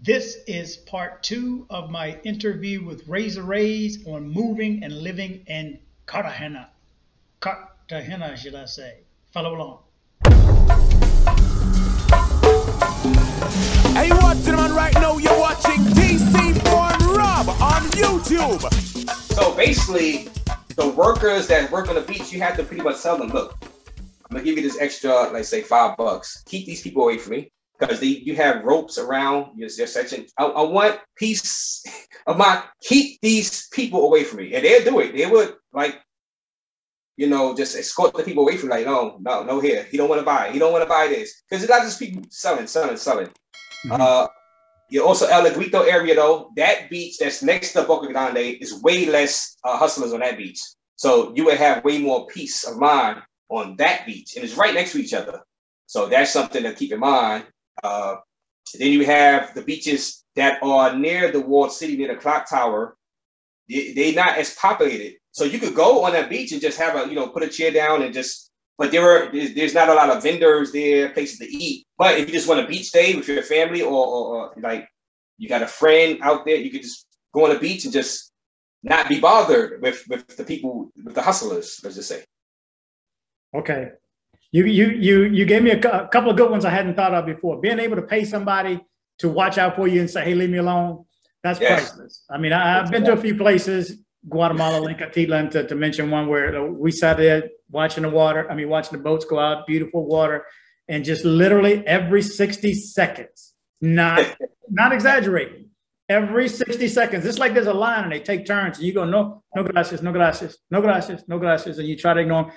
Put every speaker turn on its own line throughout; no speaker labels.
This is part two of my interview with Razor Raze on moving and living in Cartagena. Cartagena, should I say. Follow along.
Hey, you watching man right now? You're watching DC Born Rob on YouTube.
So basically, the workers that work on the beach, you have to pretty much tell them, look, I'm gonna give you this extra, like say five bucks. Keep these people away from me because you have ropes around your, your section. I, I, want peace of mind. Keep these people away from me, and they'll do it. They would like, you know, just escort the people away from. Me. Like, no, no, no, here. He don't want to buy. He don't want to buy this because it's not just people selling, selling, selling. Mm-hmm. Uh, you also El Laguito area though. That beach that's next to Boca Grande is way less uh, hustlers on that beach. So you would have way more peace of mind on that beach, and it's right next to each other. So that's something to keep in mind. Uh, then you have the beaches that are near the walled city, near the clock tower. They, they not as populated. So you could go on that beach and just have a, you know, put a chair down and just, but there are, there's not a lot of vendors there, places to eat. But if you just want a beach day with your family or, or, or like you got a friend out there, you could just go on the beach and just not be bothered with, with the people, with the hustlers, let's just say.
Okay you you you you gave me a, a, couple of good ones I hadn't thought of before. Being able to pay somebody to watch out for you and say, "Hey, leave me alone," that's yes. priceless. I mean, I, have been to a few places, Guatemala, Lake Atitlan, to, to mention one where uh, we sat there watching the water. I mean, watching the boats go out, beautiful water, and just literally every sixty seconds, not not exaggerating. Every 60 seconds, it's like there's a line and they take turns and you go, no, no gracias, no gracias, no gracias, no gracias. And you try to ignore them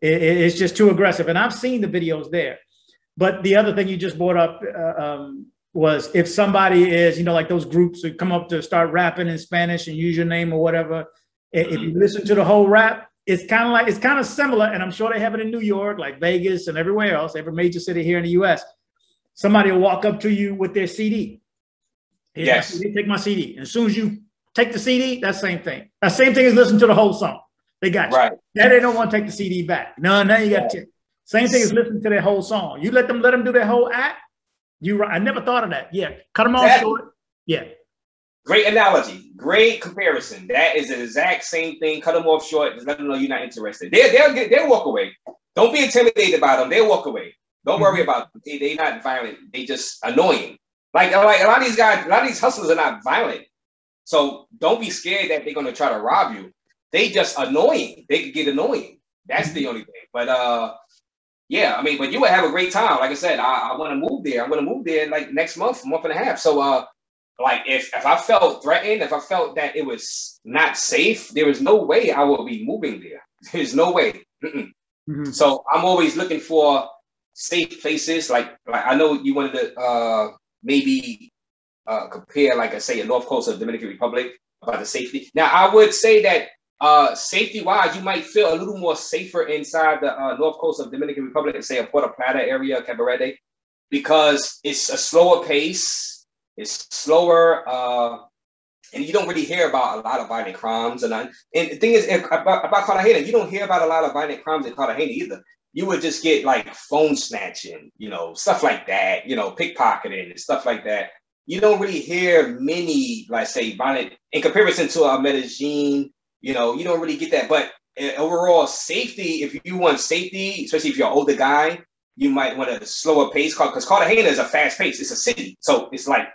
it, it's just too aggressive. And I've seen the videos there. But the other thing you just brought up uh, um, was if somebody is, you know, like those groups who come up to start rapping in Spanish and use your name or whatever. If you listen to the whole rap, it's kind of like it's kind of similar, and I'm sure they have it in New York, like Vegas and everywhere else, every major city here in the U.S. Somebody will walk up to you with their CD.
yes.
They take my CD. And as soon as you take the CD, that same thing. That same thing as listen to the whole song. They got you.
Right.
Now they don't want to take the CD back. No, now you got to. Same thing as listening to their whole song. You let them let them do their whole act. You, right. I never thought of that. Yeah, cut them off short. Yeah.
Great analogy. Great comparison. That is the exact same thing. Cut them off short. Just let them know you're not interested. They, they'll get. They'll walk away. Don't be intimidated by them. They'll walk away. Don't worry mm-hmm. about them. They, they're not violent. They just annoying. Like, like a lot of these guys, a lot of these hustlers are not violent. So don't be scared that they're gonna try to rob you they just annoying. They could get annoying. That's the only thing. But uh, yeah, I mean, but you would have a great time. Like I said, I, I want to move there. I'm going to move there like next month, month and a half. So uh, like if if I felt threatened, if I felt that it was not safe, there was no way I would be moving there. There's no way. Mm-hmm. So I'm always looking for safe places. Like like I know you wanted to uh maybe uh compare like I say a north coast of Dominican Republic about the safety. Now I would say that uh, safety wise, you might feel a little more safer inside the uh, north coast of Dominican Republic, say a Puerto Plata area, Cabarete, because it's a slower pace, it's slower, uh, and you don't really hear about a lot of violent crimes. And, and the thing is, about, about Cartagena, you don't hear about a lot of violent crimes in Cartagena either. You would just get like phone snatching, you know, stuff like that, you know, pickpocketing and stuff like that. You don't really hear many, like say, violent in comparison to a Medellin you know, you don't really get that. But uh, overall safety, if you want safety, especially if you're an older guy, you might want a slower pace because Cartagena is a fast pace. It's a city, so it's like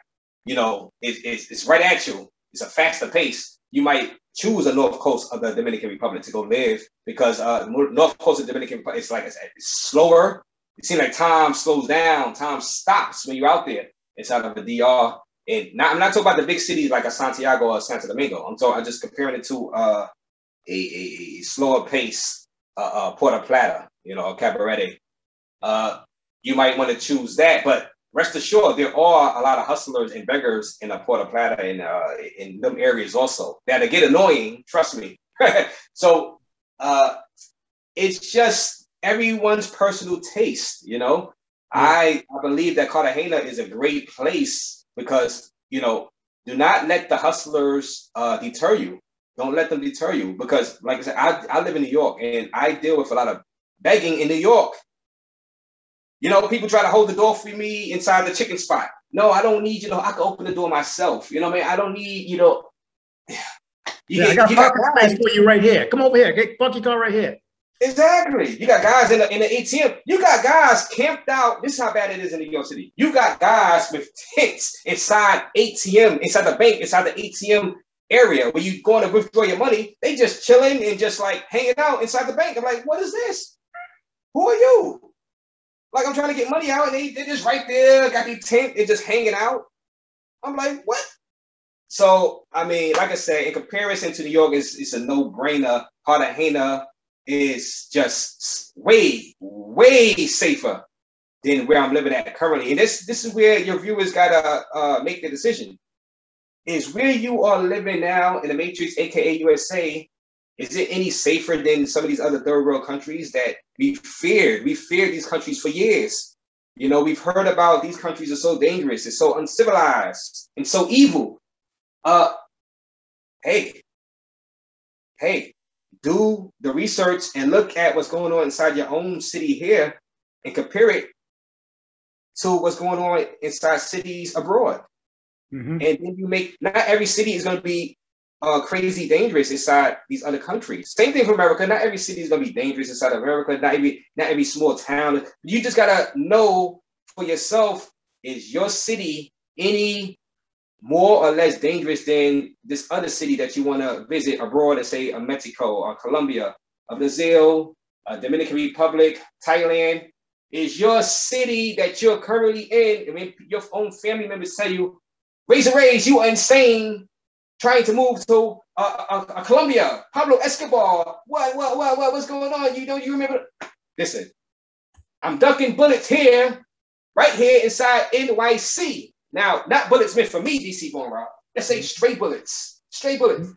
you know, it, it's it's right at you. It's a faster pace. You might choose the north coast of the Dominican Republic to go live because uh, north coast of the Dominican Republic is like it's, it's slower. It seems like time slows down, time stops when you're out there inside of the DR. And not, I'm not talking about the big cities like a Santiago or Santo Domingo. I'm talking. I'm just comparing it to uh, a, a, a, slower pace, uh, uh, Puerto Plata, you know, Cabarete. Uh, you might want to choose that, but rest assured, there are a lot of hustlers and beggars in uh, Puerto Plata and uh, in them areas also that get annoying. Trust me. so uh, it's just everyone's personal taste, you know. Yeah. I, I believe that Cartagena is a great place because you know do not let the hustlers uh, deter you don't let them deter you because like i said I, I live in new york and i deal with a lot of begging in new york You know, people try to hold the door for me inside the chicken spot. No, I don't need, you know, I can open the door myself. You know what I mean? I don't need, you know.
You yeah, get, I got parking space for you right here. Come over here. Get park your car right here.
Exactly. You got guys in the in the ATM. You got guys camped out. This is how bad it is in New York City. You got guys with tents inside ATM, inside the bank, inside the ATM area where you going to withdraw your money. They just chilling and just like hanging out inside the bank. I'm like, what is this? Who are you? Like I'm trying to get money out, and they they just right there, got the tent and just hanging out. I'm like, what? So I mean, like I said, in comparison to New York, it's, it's a no-brainer. Cartagena is just way, way safer than where I'm living at currently. And this this is where your viewers gotta uh, make the decision. Is where you are living now in the Matrix, aka USA, is it any safer than some of these other third world countries that we feared? We feared these countries for years. You know, we've heard about these countries are so dangerous, it's so uncivilized and so evil. Uh, hey, hey, do the research and look at what's going on inside your own city here and compare it to what's going on inside cities abroad. Mm-hmm. And then you make not every city is going to be uh, crazy dangerous inside these other countries. Same thing for America. Not every city is going to be dangerous inside America. Not every not every small town. You just gotta know for yourself: is your city any more or less dangerous than this other city that you want to visit abroad, and say a Mexico or Colombia, a Brazil, a Dominican Republic, Thailand? Is your city that you're currently in, I mean, your own family members tell you, Razor Raze, you are insane trying to move to uh, uh, uh, Colombia, Pablo Escobar. What, what, what, what, what's going on? You know, you remember? Listen, I'm ducking bullets here, right here inside NYC. Now, not bullets meant for me, DC Born Rob. Let's say stray bullets. Stray bullets.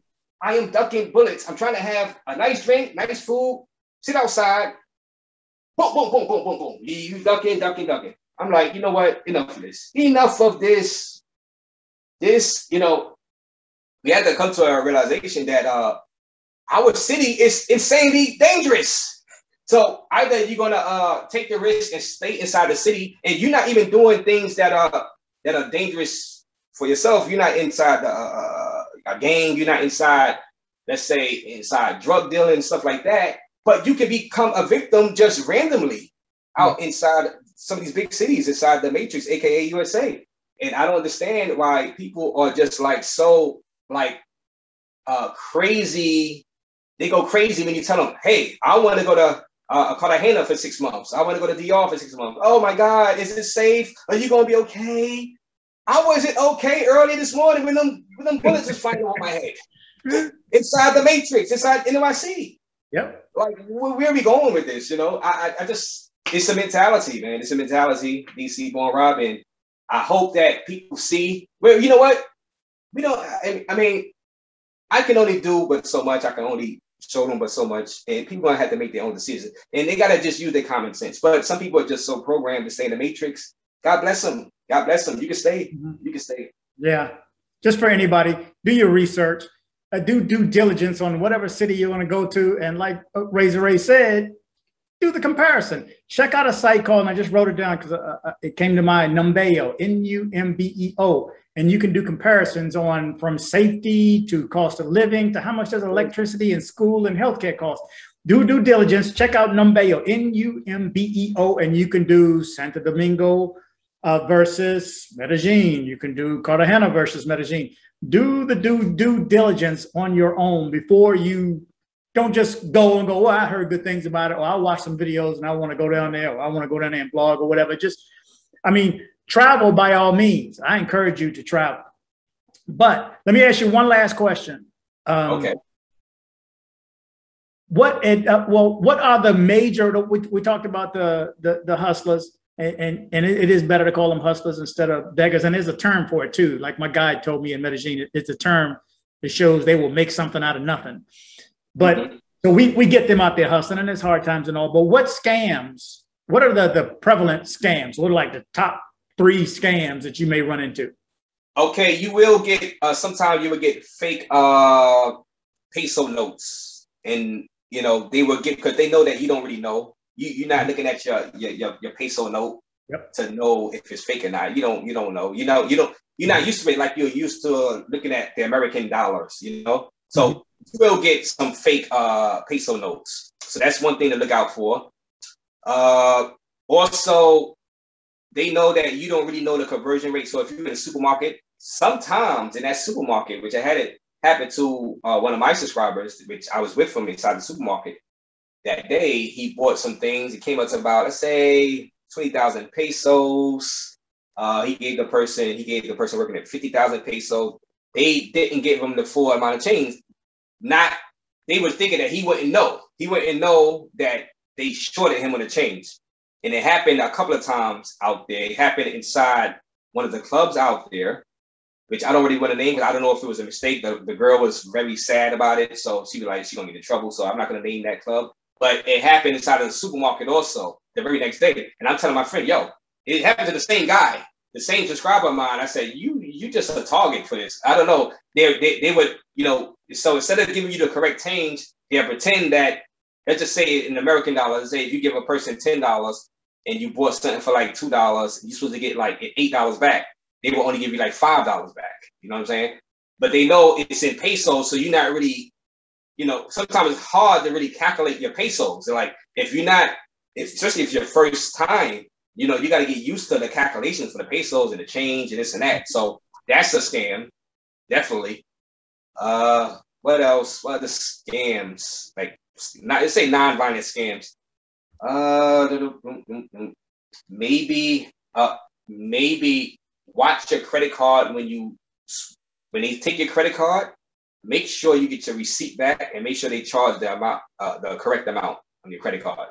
I am ducking bullets. I'm trying to have a nice drink, nice food, sit outside. Boom, boom, boom, boom, boom, boom. You ducking, ducking, ducking. I'm like, you know what? Enough of this. Enough of this. This, you know, we had to come to a realization that uh, our city is insanely dangerous. So either you're gonna uh, take the risk and stay inside the city, and you're not even doing things that are that are dangerous for yourself. You're not inside the, uh, a gang. You're not inside, let's say, inside drug dealing and stuff like that. But you can become a victim just randomly out mm-hmm. inside some of these big cities inside the matrix, aka USA. And I don't understand why people are just like so like uh crazy. They go crazy when you tell them, "Hey, I want to go to uh, Cartagena for six months. I want to go to DR for six months. Oh my God, is it safe? Are you gonna be okay? I wasn't okay early this morning when them when them bullets was flying on my head inside the Matrix, inside NYC.
Yep.
Like where, are we going with this? You know, I, I, I just it's a mentality, man. It's a mentality. DC Born Robin. I hope that people see. Well, you know what? we don't. I, I mean, I can only do but so much. I can only show them but so much, and people gonna have to make their own decisions, and they gotta just use their common sense. But some people are just so programmed to stay in the matrix. God bless them. God bless them. You can stay. Mm-hmm. You can stay.
Yeah. Just for anybody, do your research. Uh, do due diligence on whatever city you want to go to, and like uh, Razor Raze said, do the comparison. Check out a site called, and I just wrote it down because uh, uh, it came to mind, Numbeo, N-U-M-B-E-O and you can do comparisons on from safety to cost of living to how much does electricity and school and healthcare cost. Do due diligence. Check out Numbeo, N-U-M-B-E-O, and you can do Santo Domingo uh, versus Medellin. You can do Cartagena versus Medellin. Do the due due diligence on your own before you don't just go and go, oh, I heard good things about it, or I watched some videos and I want to go down there, or I want to go down there and blog or whatever. Just, I mean, travel by all means. I encourage you to travel. But let me ask you one last question.
Um, okay.
What uh, well, what are the major? We, we talked about the the, the hustlers, and and, and it, it is better to call them hustlers instead of beggars. And there's a term for it too. Like my guide told me in Medellin, it's a term that shows they will make something out of nothing. But mm-hmm. so we we get them out there hustling, and it's hard times and all. But what scams? What are the the prevalent scams? What are like the top three scams that you may run into?
Okay, you will get uh sometimes you will get fake uh peso notes and you know they will get because they know that you don't really know You you're not looking at your your your, your peso note
Yep.
to know if it's fake or not. You don't you don't know. You know you don't you're not used to it like you're used to looking at the American dollars. You know, so
Mm-hmm.
you will get some fake uh peso notes. So that's one thing to look out for. Uh, also, they know that you don't really know the conversion rate. So if you're in a supermarket, sometimes in that supermarket, which I had it happen to uh, one of my subscribers, which I was with from inside the supermarket that day, he bought some things. It came up to about, let's say, 20,000 pesos. Uh, he gave the person, he gave the person working at 50,000 pesos. They didn't give him the full amount of change. Not, they were thinking that he wouldn't know. He wouldn't know that they shorted him on the change. And it happened a couple of times out there. It happened inside one of the clubs out there, which I don't really want to name I don't know if it was a mistake. The, the girl was very sad about it. So she was like, she's going to get in trouble. So I'm not going to name that club. But it happened inside of the supermarket also the very next day. And I'm telling my friend, yo, it happened to the same guy, the same subscriber of mine. I said, you you just a target for this. I don't know. They, they, they would, you know, so instead of giving you the correct change, they pretend that, let's just say in American dollars, say if you give a person $10 and you bought something for like $2, you're supposed to get like $8 back. They will only give you like $5 back. You know what I'm saying? But they know it's in pesos, so you're not really, you know, sometimes it's hard to really calculate your pesos. So like if you're not, if, especially if your first time, you know, you got to get used to the calculations for the pesos and the change and this and that. So that's a scam, definitely. Uh, what else? What other scams? Like, not let's say non-violent scams. Uh, maybe, uh, maybe watch your credit card when you when they take your credit card. Make sure you get your receipt back and make sure they charge the amount, uh, the correct amount on your credit card.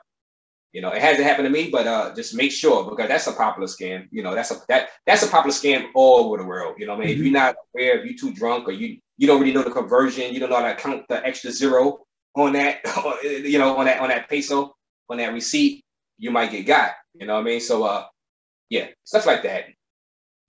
You know, it hasn't happened to me, but uh, just make sure because that's a popular scam. You know, that's a that that's a popular scam all over the world. You know, I mean, mm-hmm. if you're not aware, if you're too drunk or you you don't really know the conversion, you don't know how to count the extra zero on that, you know, on that on that peso, on that receipt, you might get got. You know what I mean? So, uh, yeah, stuff like that.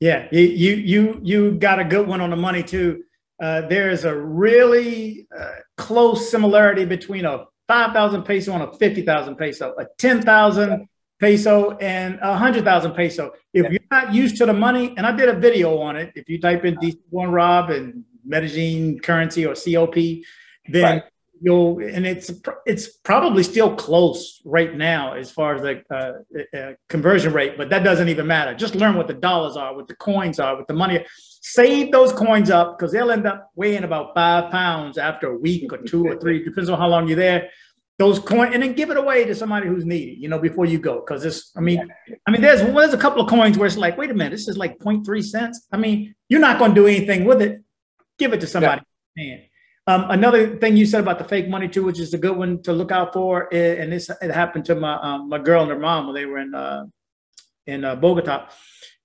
Yeah, you you you got a good one on the money too. Uh, there is a really uh, close similarity between a 5,000 peso and a 50,000 peso, a 10,000 peso and a 100,000 peso. If yeah. you're not used to the money, and I did a video on it, if you type in DC Born Rob and Medellin currency or COP, then right. You'll, and it's it's probably still close right now as far as the uh, uh, conversion rate, but that doesn't even matter. Just learn what the dollars are, what the coins are, what the money Save those coins up because they'll end up weighing about five pounds after a week or two or three, depends on how long you're there. Those coins, and then give it away to somebody who's needy, you know, before you go. Because it's, I mean, I mean, there's well, there's a couple of coins where it's like, wait a minute, this is like 0.3 cents. I mean, you're not going to do anything with it. Give it to somebody. Yeah. Um, another thing you said about the fake money too, which is a good one to look out for, and this it happened to my um, my girl and her mom when they were in uh, in uh, Bogota,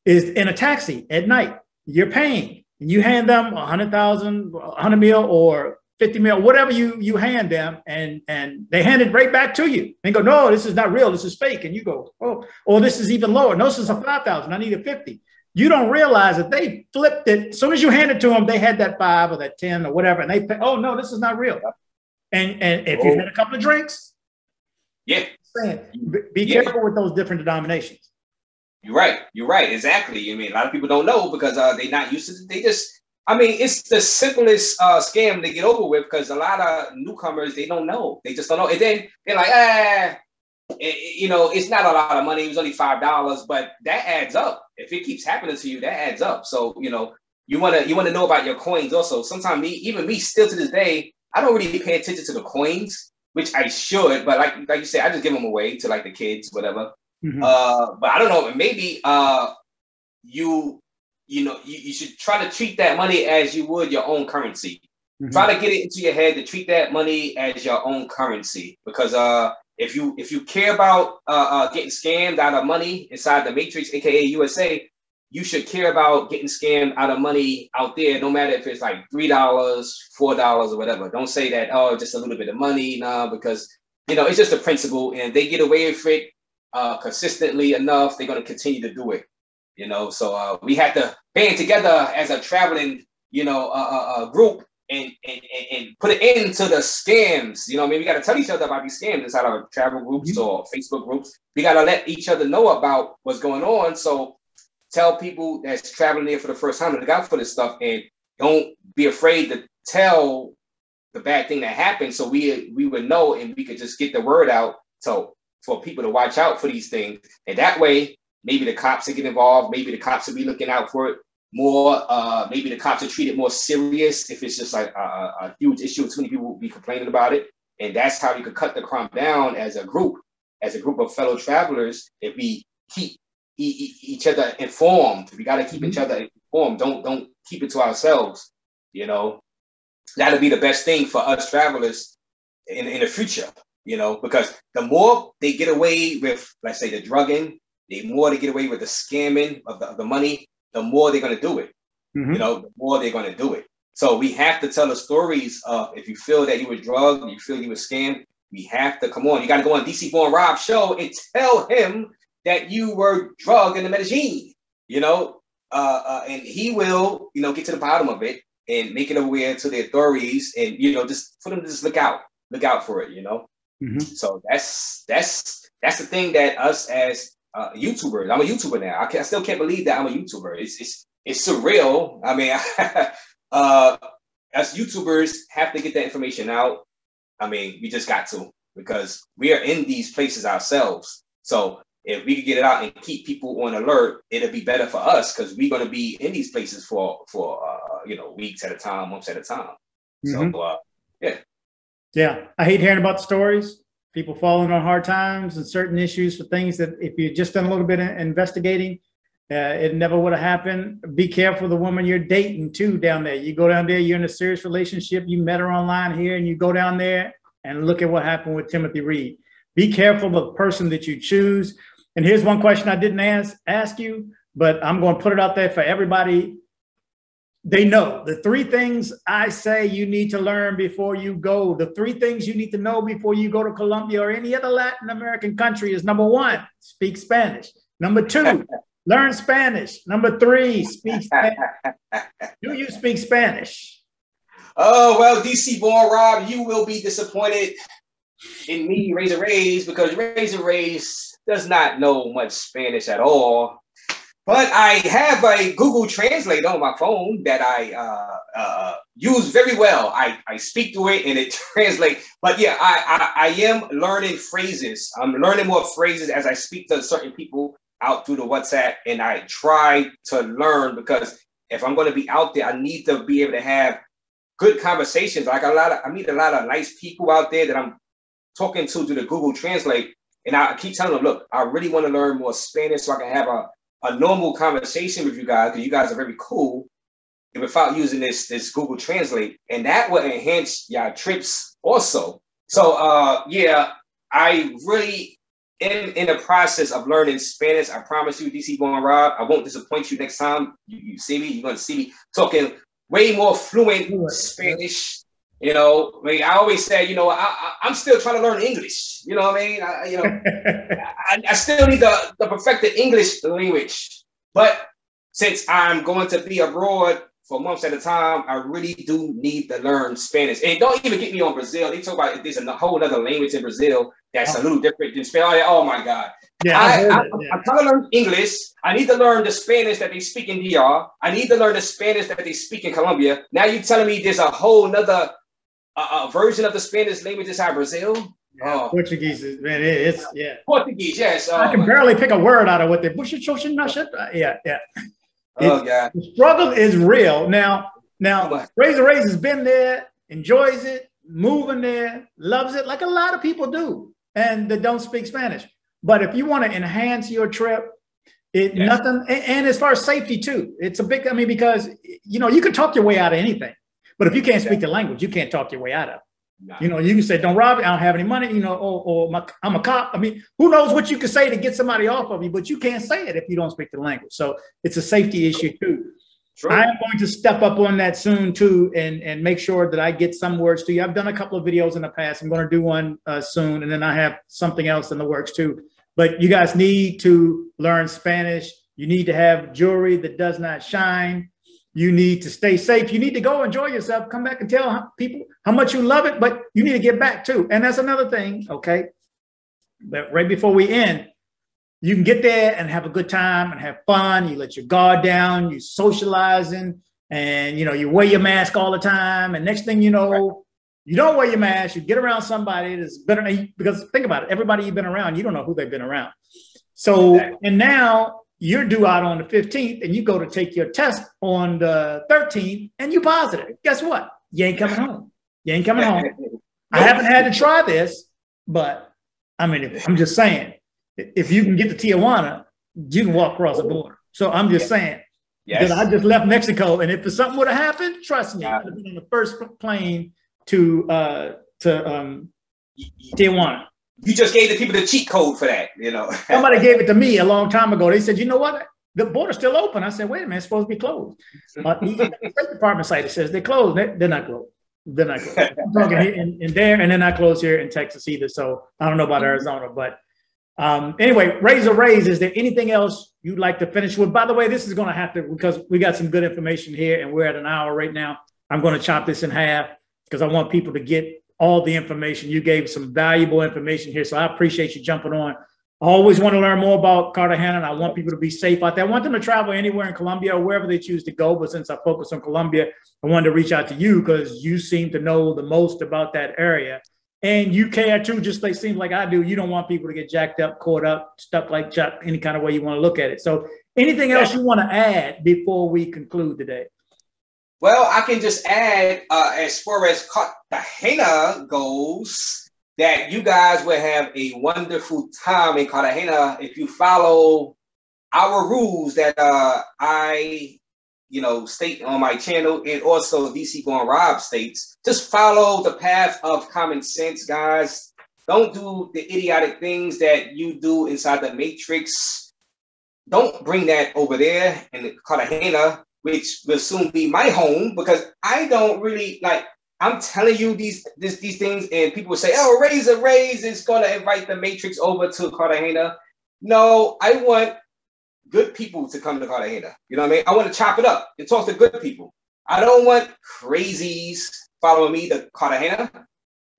is in a taxi at night you're paying and you hand them a hundred thousand, a hundred mil or 50 mil, whatever you, you hand them and, and they hand it right back to you and go, no, this is not real. This is fake. And you go, oh, or this is even lower. No, this is a 5,000. I need a 50. You don't realize that they flipped it. As soon as you hand it to them, they had that five or that 10 or whatever. And they pay, oh no, this is not real. And, and if oh. you've had a couple of drinks,
yeah,
be yeah. careful with those different denominations.
You're right. You're right. Exactly. I mean, a lot of people don't know because uh, they're not used to it. They just, I mean, it's the simplest uh, scam to get over with because a lot of newcomers, they don't know. They just don't know. And then they're like, ah, you know, it's not a lot of money. It was only $5, but that adds up. If it keeps happening to you, that adds up. So, you know, you want to, you want to know about your coins also. Sometimes me, even me still to this day, I don't really pay attention to the coins, which I should, but like, like you said, I just give them away to like the kids, whatever. Mm-hmm. Uh, but I don't know. Maybe uh, you you know you, you should try to treat that money as you would your own currency. Mm-hmm. Try to get it into your head to treat that money as your own currency because uh, if you if you care about uh, uh, getting scammed out of money inside the matrix, aka USA, you should care about getting scammed out of money out there, no matter if it's like three dollars, four dollars, or whatever. Don't say that oh, just a little bit of money, nah, because you know it's just a principle, and they get away with it uh, consistently enough, they're going to continue to do it. You know, so uh, we have to band together as a traveling, you know, uh, uh, group and, and, and put an end to the scams. You know, I mean, we got to tell each other about these scams inside our travel groups mm-hmm. or Facebook groups. We got to let each other know about what's going on. So tell people that's traveling there for the first time to look out for this stuff and don't be afraid to tell the bad thing that happened so we we would know and we could just get the word out so for people to watch out for these things and that way maybe the cops will get involved maybe the cops will be looking out for it more uh maybe the cops are treated more serious if it's just like a, a huge issue too many people will be complaining about it. And that's how you could cut the crime down as a group as a group of fellow travelers if we keep each other informed. We got to keep mm-hmm. each other informed don't don't keep it to ourselves you know? That'll be the best thing for us travelers in, in the future, you know, because the more they get away with, let's say, the drugging, the more they get away with the scamming of the, of the money, the more they're going to do it. Mm-hmm. You know, the more they're going to do it. So we have to tell the stories of if you feel that you were drugged, you feel you were scammed, we have to come on. You got to go on DC Born Rob show and tell him that you were drugged in the Medellin, you know, uh, uh, and he will, you know, get to the bottom of it and make it aware to the authorities and you know just for them to just look out look out for it you know mm-hmm. so that's that's that's the thing that us as uh, youtubers i'm a youtuber now I, can, I still can't believe that i'm a youtuber it's it's, it's surreal i mean uh as youtubers have to get that information out i mean we just got to because we are in these places ourselves so if we could get it out and keep people on alert, it'll be better for us because we're going to be in these places for for uh, you know weeks at a time, months at a time. Mm-hmm. So uh, yeah,
yeah. I hate hearing about the stories. People falling on hard times and certain issues for things that if you just done a little bit of investigating, uh, it never would have happened. Be careful the woman you're dating too down there. You go down there, you're in a serious relationship. You met her online here, and you go down there and look at what happened with Timothy Reed. Be careful of the person that you choose. And here's one question I didn't ask, ask you, but I'm going to put it out there for everybody. They know the three things I say you need to learn before you go. The three things you need to know before you go to Colombia or any other Latin American country is number one, speak Spanish. Number two, learn Spanish. Number three, speak Spanish. Do you speak Spanish?
Oh, well, DC born Rob, you will be disappointed in me, Razor Raze, because Razor Raze does not know much Spanish at all. But I have a Google Translate on my phone that I uh, uh, use very well. I, I speak to it and it translates. But yeah, I, I, I am learning phrases. I'm learning more phrases as I speak to certain people out through the WhatsApp. And I try to learn because if I'm going to be out there, I need to be able to have good conversations. Like a lot of, I meet a lot of nice people out there that I'm talking to through the Google Translate. And I keep telling them, look, I really want to learn more Spanish so I can have a, a normal conversation with you guys because you guys are very cool without using this this Google Translate. And that will enhance your trips also. So uh yeah, I really in in the process of learning Spanish. I promise you, DC Born Rob, I won't disappoint you next time you, you see me. You're gonna see me talking way more fluent Spanish you know, I mean, I always say, you know, I, am still trying to learn English. You know what I mean? I, you know, I, I, still need the, the perfect English language. But since I'm going to be abroad for months at a time, I really do need to learn Spanish. And don't even get me on Brazil. They talk about there's a whole other language in Brazil that's a little different than Spanish. Oh my God. Yeah, I, I, yeah. I'm trying to learn English. I need to learn the Spanish that they speak in DR. I need to learn the Spanish that they speak in Colombia. Now you're telling me there's a whole nother a, a version of the Spanish language is how Brazil.
Yeah, oh. Portuguese is man, it's yeah.
Portuguese, yes.
I can uh, barely pick a word out of what they bush Yeah, yeah. Oh yeah. The struggle is real. Now, now Razor Raze has been there, enjoys it, moving there, loves it, like a lot of people do, and that don't speak Spanish. But if you want to enhance your trip, it yes. nothing, and, and as far as safety too, it's a big. I mean, because you know you can talk your way out of anything. But if you can't speak the language, you can't talk your way out of. Nah. You know, you can say, "Don't rob me. I don't have any money." You know, or, or my, I'm a cop. I mean, who knows what you can say to get somebody off of you? But you can't say it if you don't speak the language. So it's a safety issue too. True. I am going to step up on that soon too, and and make sure that I get some words to you. I've done a couple of videos in the past. I'm going to do one uh, soon, and then I have something else in the works too. But you guys need to learn Spanish. You need to have jewelry that does not shine You need to stay safe. You need to go enjoy yourself. Come back and tell people how much you love it, but you need to get back too. And that's another thing, okay? But right before we end, you can get there and have a good time and have fun. You let your guard down, you socializing, and you know, you wear your mask all the time. And next thing you know, right. you don't wear your mask, you get around somebody that's better because think about it, everybody you've been around, you don't know who they've been around. So, and now you're due out on the 15th and you go to take your test on the 13th and you positive. Guess what? You ain't coming home. You ain't coming home. I haven't had to try this, but I mean, I'm just saying, if you can get to Tijuana, you can walk across the border. So I'm just saying yes. that I just left Mexico, and if something would have happened, trust me, I'd have been on the first plane to uh, to um, Tijuana.
You just gave the people the cheat code for that, you know.
Somebody gave it to me a long time ago. They said, you know what? The border's still open. I said, wait a minute, it's supposed to be closed. Uh, the State Department site it says they're closed. They're, they're not closed. They're not closed. I'm talking in, in, there, and then I close here in Texas either. So I don't know about Arizona, but um, anyway, Razor Raze, is there anything else you'd like to finish with? By the way, this is going to have to, because we got some good information here and we're at an hour right now. I'm going to chop this in half because I want people to get all the information. You gave some valuable information here. So I appreciate you jumping on. I always want to learn more about Cartagena and I want people to be safe out there. I want them to travel anywhere in Colombia or wherever they choose to go. But since I focus on Colombia, I wanted to reach out to you because you seem to know the most about that area. And you care too, just like seems like I do. You don't want people to get jacked up, caught up, stuck like Chuck, any kind of way you want to look at it. So anything else you want to add before we conclude today?
Well, I can just add uh, as far as Cartagena goes, that you guys will have a wonderful time in Cartagena if you follow our rules that uh, I, you know, state on my channel and also DC Born Rob states. Just follow the path of common sense, guys. Don't do the idiotic things that you do inside the Matrix. Don't bring that over there in Cartagena which will soon be my home because I don't really like. I'm telling you these this, these things, and people say, "Oh, Razor Raze is going to invite the Matrix over to Cartagena." No, I want good people to come to Cartagena. You know what I mean? I want to chop it up and talk to good people. I don't want crazies following me to Cartagena.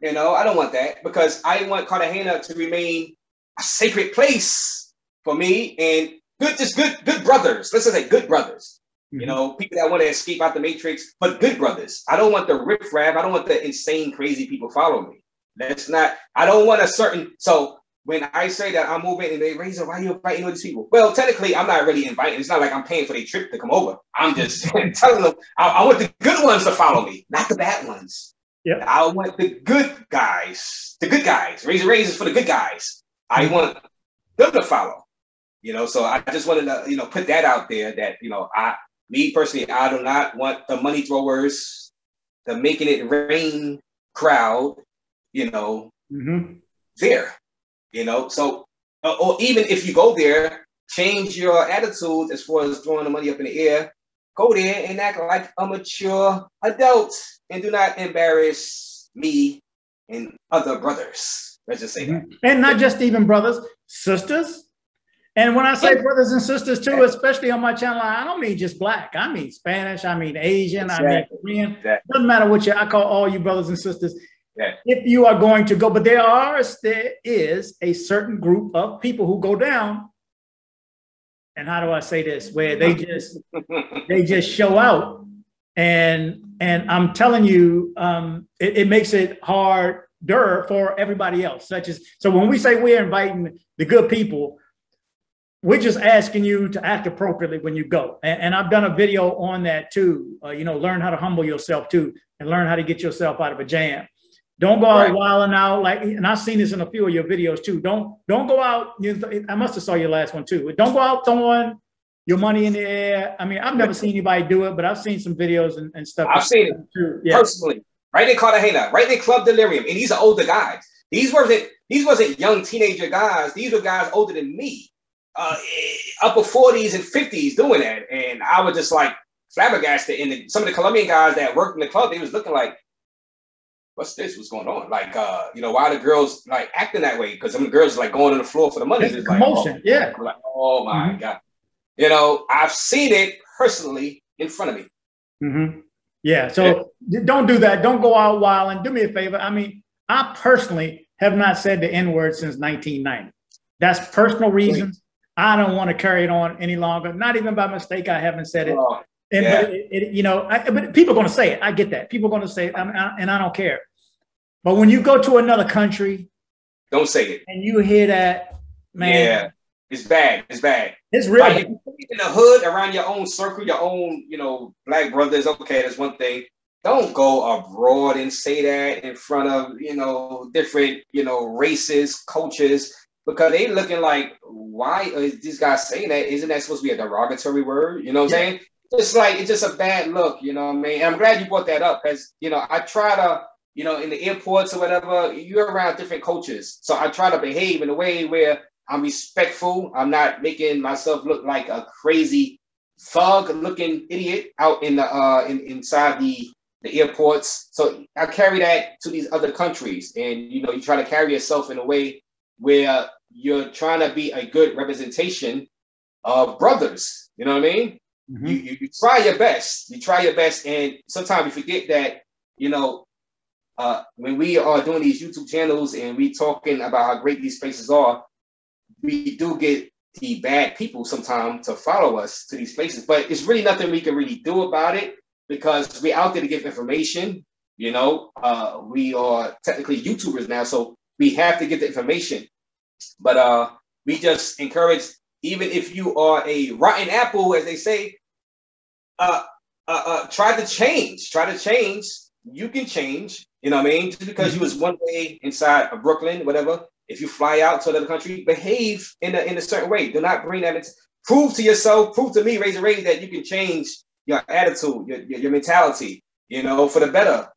You know, I don't want that because I want Cartagena to remain a sacred place for me and good, just good, good brothers. Let's just say good brothers. You know, people that want to escape out the matrix, but good brothers. I don't want the riffraff. I don't want the insane, crazy people follow me. That's not. I don't want a certain. So when I say that I'm moving and they raise up, why are you inviting all these people? Well, technically, I'm not really inviting. It's not like I'm paying for their trip to come over. I'm just telling them I, I, want the good ones to follow me, not the bad ones.
Yeah.
I want the good guys, the good guys. Razor Raze for the good guys. I mm-hmm. want them to follow. You know, so I just wanted to, you know, put that out there that, you know, I me personally, I do not want the money throwers, the making it rain crowd, you know,
mm-hmm.
there, you know. So, uh, or even if you go there, change your attitude as far as throwing the money up in the air. Go there and act like a mature adult, and do not embarrass me and other brothers. Let's just say mm-hmm. that.
And not just even brothers, sisters, and when I say brothers and sisters too, especially on my channel, I don't mean just black. I mean Spanish. I mean Asian. Exactly. I mean Korean. Exactly. Doesn't matter what you. I call all you brothers and sisters.
Yeah.
If you are going to go, but there are there is a certain group of people who go down. And how do I say this? Where they just they just show out, and and I'm telling you, um, it, it makes it harder for everybody else. Such as so when we say we're inviting the good people we're just asking you to act appropriately when you go. And, and I've done a video on that too. Uh, you know, learn how to humble yourself too, and learn how to get yourself out of a jam. Don't go out right. wilding out like, and I've seen this in a few of your videos too. Don't don't go out. You, I must have saw your last one too. Don't go out throwing your money in the air. I mean, I've never seen anybody do it, but I've seen some videos and, and stuff.
I've seen it too. Yeah. personally. Right in Cartagena, right in Club Delirium, and these are older guys. These wasn't these wasn't young teenager guys. These were guys older than me uh, upper 40s and 50s doing that. And I was just like flabbergasted. And the, some of the Colombian guys that worked in the club, they was looking like, what's this? What's going on? Like, uh, you know, why the girls like acting that way? Because some of the girls like going on the floor for the money.
It's commotion,
like,
oh, yeah.
Like, oh my mm-hmm. God. You know, I've seen it personally in front of me.
Mm-hmm. Yeah. So yeah. don't do that. Don't go out wild and do me a favor. I mean, I personally have not said the N word since 1990. That's personal reasons. I don't want to carry it on any longer. Not even by mistake. I haven't said it. Oh, and yeah. but it, it, you know, I, but people are going to say it. I get that. People are going to say it, I and I don't care. But when you go to another country,
don't say it.
And you hear that, man. Yeah,
it's bad. It's bad.
It's real. Like,
in the hood, around your own circle, your own, you know, black brothers. Okay, that's one thing. Don't go abroad and say that in front of you know different you know races, cultures, because they looking like, why is this guy saying that? Isn't that supposed to be a derogatory word? You know what I'm saying? It's like it's just a bad look. You know what I mean? And I'm glad you brought that up because you know I try to you know, in the airports or whatever, you're around different cultures. So I try to behave in a way where I'm respectful. I'm not making myself look like a crazy thug looking idiot out in the uh in, inside the the airports. So I carry that to these other countries. And you know, you try to carry yourself in a way where you're trying to be a good representation of brothers. You know what I mean? Mm-hmm. You, you, you try your best. You try your best, and sometimes you forget that you know uh, when we are doing these YouTube channels and we talking about how great these places are, we do get the bad people sometimes to follow us to these places. But it's really nothing we can really do about it because we're out there to give information. You know, uh, we are technically YouTubers now, so we have to get the information. But uh, we just encourage, even if you are a rotten apple, as they say, uh, uh, uh, try to change. Try to change. You can change. You know what I mean? Just because you was one way inside of Brooklyn, whatever, if you fly out to another country, behave in a in a certain way. Do not bring that into prove to yourself, prove to me, Razor Raze that you can change your attitude, your, your, your mentality, you know, for the better.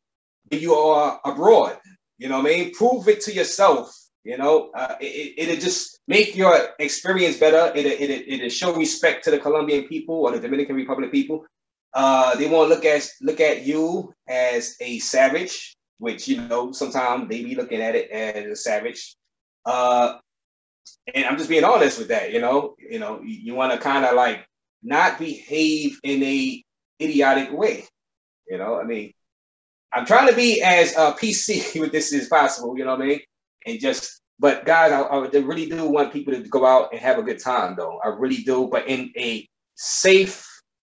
If you are abroad, you know what I mean? Prove it to yourself. You know, uh, it, it'll just make your experience better. It'll, it'll, it'll show respect to the Colombian people or the Dominican Republic people. Uh, they won't look at look at you as a savage which you know sometimes they be looking at it as a savage. Uh, and I'm just being honest with that. You know, you know, you, you want to kind of like not behave in a idiotic way. You know, I mean, I'm trying to be as uh, PC with this as possible. You know what I mean? And just, but guys, I, I really do want people to go out and have a good time, though. I really do, but in a safe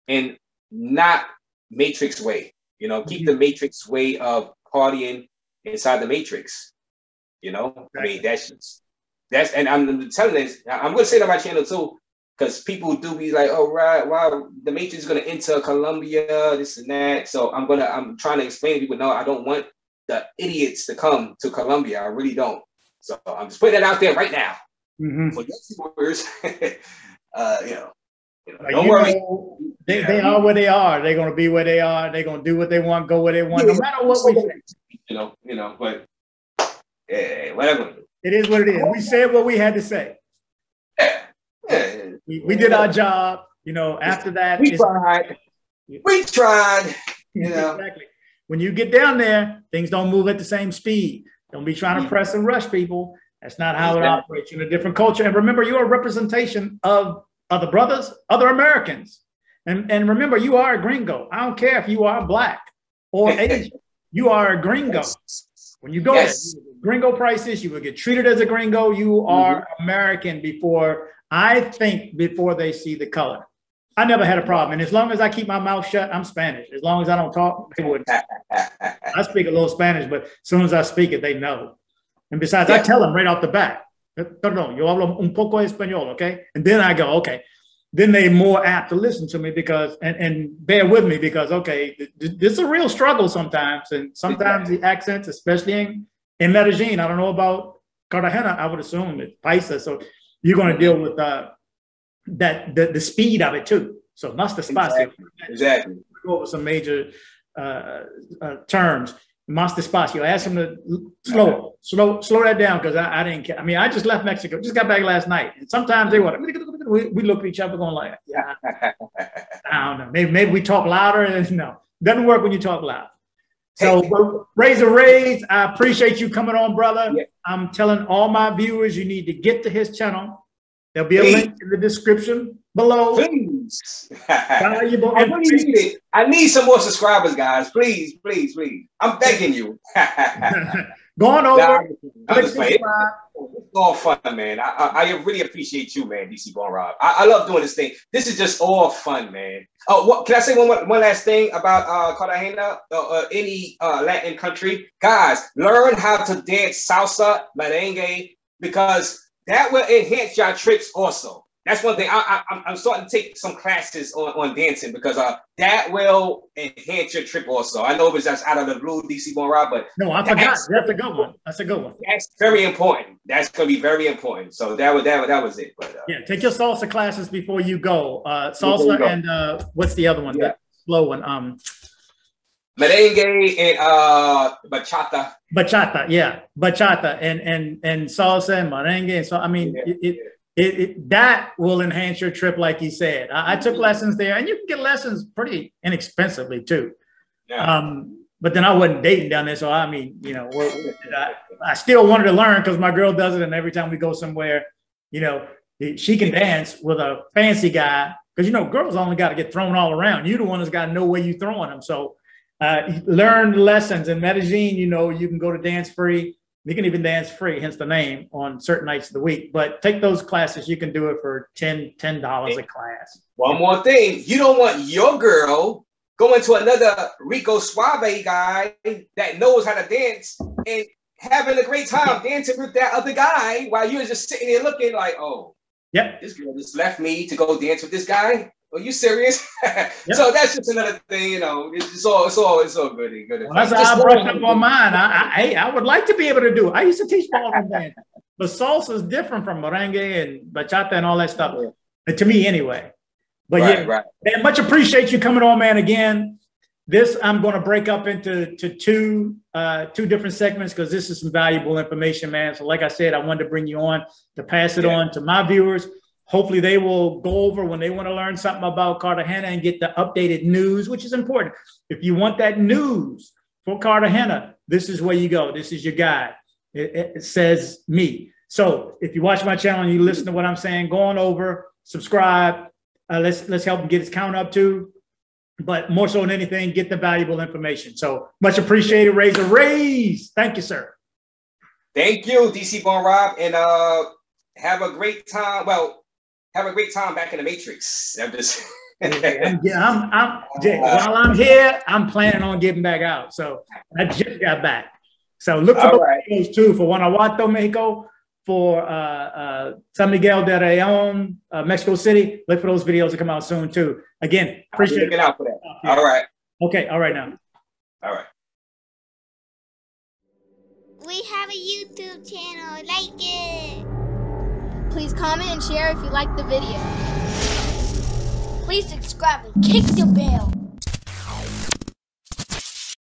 and not matrix way. You know, keep mm-hmm. the matrix way of partying inside the matrix. You know, exactly. I mean that's just, that's and I'm telling this. I'm gonna say that on my channel too, because people do be like, "Oh right, wow, the matrix is gonna enter Colombia, this and that." So I'm gonna I'm trying to explain to people, no, I don't want the idiots to come to Colombia. I really don't. So I'm just putting that out there right now mm-hmm. for your viewers. uh, you know, don't worry. Know,
they, yeah. they are where they are. They're going to be where they are. They're going to do what they want, go where they want, yeah. no matter what we
say. You know, you know, but yeah, whatever.
It is what it is. We said what we had to say. We, we did our job. You know, after that,
we tried. We tried. You know.
Exactly. When you get down there, things don't move at the same speed. Don't be trying to press and rush people. That's not how it operates. You're in a different culture. And remember, you're a representation of other brothers, other Americans. And, and remember, you are a gringo. I don't care if you are black or Asian. You are a gringo. When you go yes. there, gringo prices, you will get treated as a gringo. You are mm-hmm. American before, I think, before they see the color. I never had a problem. And as long as I keep my mouth shut, I'm Spanish. As long as I don't talk, they wouldn't. I speak a little Spanish, but as soon as I speak it, they know. And besides, yeah. I tell them right off the bat, perdón, yo hablo un poco español, okay? And then I go, okay. Then they more apt to listen to me because, and, and bear with me because, okay, this is a real struggle sometimes. And sometimes the accents, especially in, in Medellin, I don't know about Cartagena, I would assume it's Paisa. So you're going to deal with uh, that, the, the speed of it too. So más despacio.
Exactly. exactly.
Go over some major uh, uh, terms más despacio. I asked him to slow, slow, slow that down because I, I didn't care. I mean, I just left Mexico, just got back last night. And sometimes they were, we, we look at each other going like, yeah, I don't know. Maybe, maybe we talk louder. And, no, doesn't work when you talk loud. So Razor Raze. I appreciate you coming on, brother. Yeah. I'm telling all my viewers you need to get to his channel. There'll be a link in the description below.
Please.
Valuable
I, really need it. I need some more subscribers, guys. Please, please, please. I'm begging you.
Go on
Nah,
over.
I'm
click
just playing.
subscribe.
It's all fun, man. I, I, I really appreciate you, man, DC Born Rob. I, I love doing this thing. This is just all fun, man. Oh, what can I say one one last thing about uh Cartagena, uh, uh, any uh, Latin country? Guys, learn how to dance salsa, merengue, because that will enhance your trips also. That's one thing. I, I, I'm- I'm starting to take some classes on, on dancing because uh, that will enhance your trip also. I know it was just out of the blue, DC Rob, but
No, I forgot.
That's-
That's a good one. That's a good one.
that's very important. That's gonna be very important. So that was that was that was it. But uh,
Yeah, take your salsa classes before you go. Uh,
you
salsa
go.
and uh, what's the other one?
Yeah.
The slow one. Um,
merengue and uh bachata.
bachata. Yeah, bachata and and and salsa and merengue. And so I mean,
Yeah,
it, it, it, it that will enhance your trip, like you said. I, I took
Mhm.
lessons there, and you can get lessons pretty inexpensively too.
Yeah.
Um, but then I wasn't dating down there, so I mean, you know, what- I, I still wanted to learn because my girl does it, and every time we go somewhere, you know, she can dance with a fancy guy because you know, girls only got to get thrown all around. You the one that's got to know where you're throwing them. So uh, learn lessons in Medellin. You know, you can go to dance free. You can even dance free, hence the name, on certain nights of the week. But take those classes. You can do it for 10 dollars a class.
One more thing, you don't want your girl going to another Rico Suave guy that knows how to dance and having a great time dancing with that other guy while you're just sitting there looking like, oh,
Yep.
this girl just left me to go dance with this guy. Are you serious? So that's just another thing, you know. It's, all, it's all, it's all good. and good.
Well, that's how I brushed up on mine. I, I, I would like to be able to do it. I used to teach ballroom dance, but salsa is different from merengue and bachata and all that stuff. uh, To me, anyway. But
right,
yeah,
right.
man, much appreciate you coming on, man. Again, this I'm going to break up into to two uh, two different segments because this is some valuable information, man. So, like I said, I wanted to bring you on to pass it
Yeah.
on to my viewers. Hopefully, they will go over when they want to learn something about Cartagena and get the updated news, which is important. If you want that news for Cartagena, this is where you go. This is your guide. It, it- says me. So if you watch my channel and you listen to what I'm saying, go on over, subscribe. Uh, let's let's help him get his count up too. But more so than anything, get the valuable information. So much appreciated. Razor Raze. Thank you, sir.
Thank you, DC Born Rob, and uh, have a great time. Well, have a great time back in the Matrix. I'm just.
I'm, yeah, I'm, I'm, Jay, while I'm here, I'm planning on getting back out. So I just got back. So look for
All
those
right.
videos too for Guanajuato, Mexico, for uh, uh, San Miguel de Rayon, uh, Mexico City. Look for those videos to come out soon too. Again, appreciate
looking
it.
out for that. All right.
Okay, all right now.
All right.
We have a YouTube channel. Like it.
Please comment and share if you like the video. Please subscribe and kick the bell.